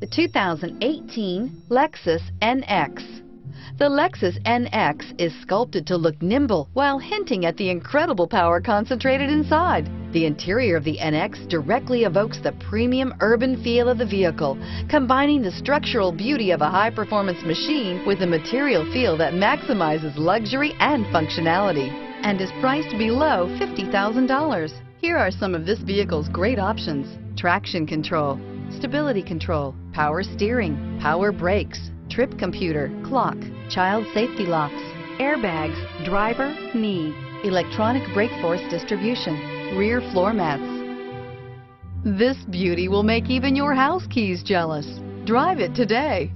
The 2018 Lexus NX. The Lexus NX is sculpted to look nimble while hinting at the incredible power concentrated inside. The interior of the NX directly evokes the premium urban feel of the vehicle, combining the structural beauty of a high-performance machine with a material feel that maximizes luxury and functionality and is priced below $50,000. Here are some of this vehicle's great options. Traction control, stability control, power steering, power brakes, trip computer, clock, child safety locks, airbags, driver, knee, electronic brake force distribution, rear floor mats. This beauty will make even your house keys jealous. Drive it today.